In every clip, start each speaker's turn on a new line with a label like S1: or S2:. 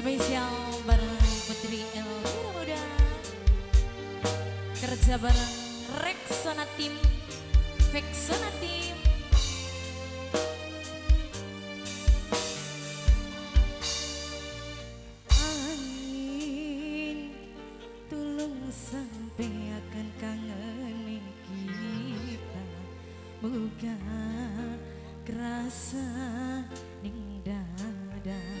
S1: spesial bareng Putri Elvira Muda. Kerja bareng Rexona Team Rexona Team angin tulung sampai akan kangen kita. Moga kerasa ning dada.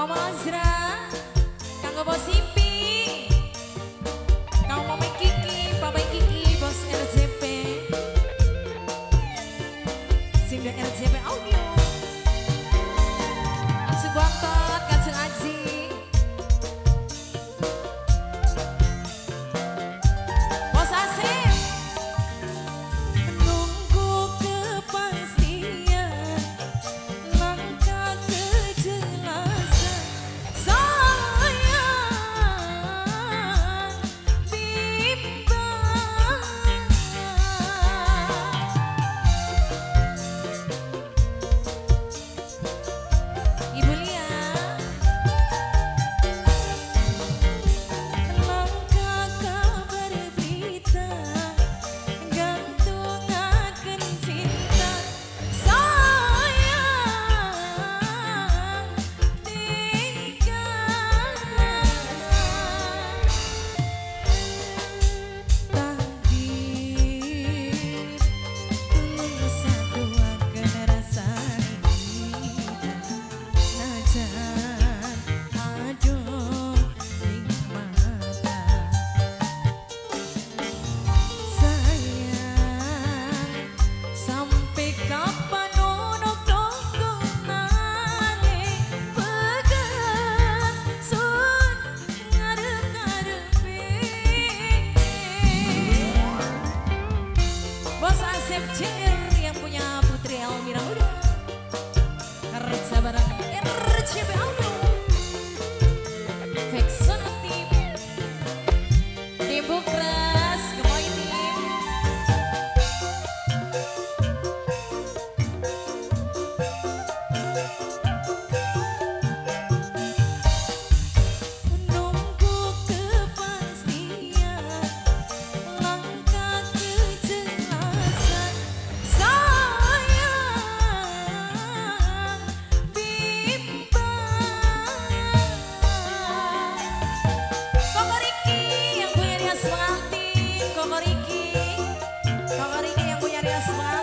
S1: Mama Azra. accepted. this one.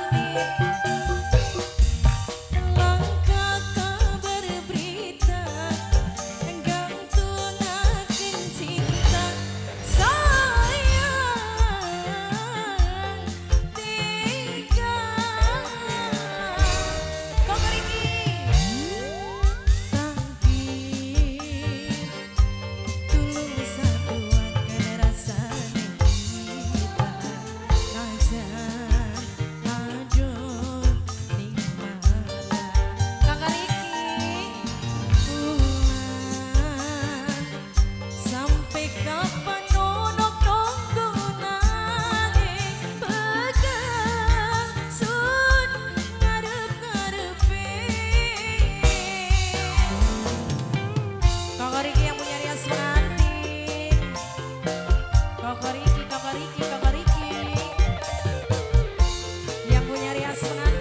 S1: Yes.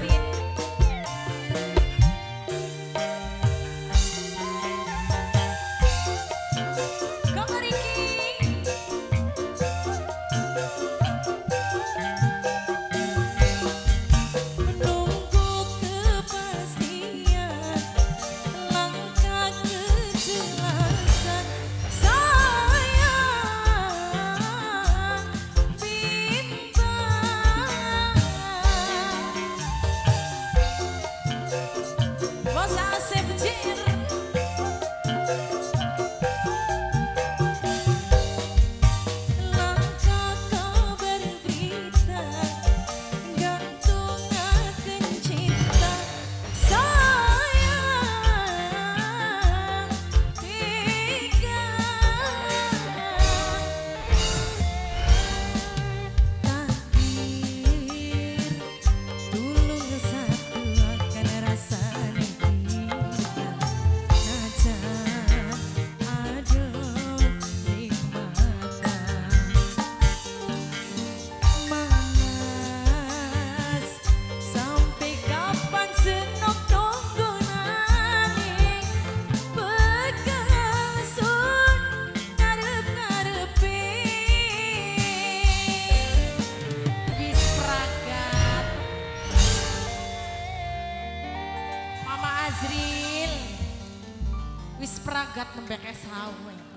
S1: Pragat nembek sawe.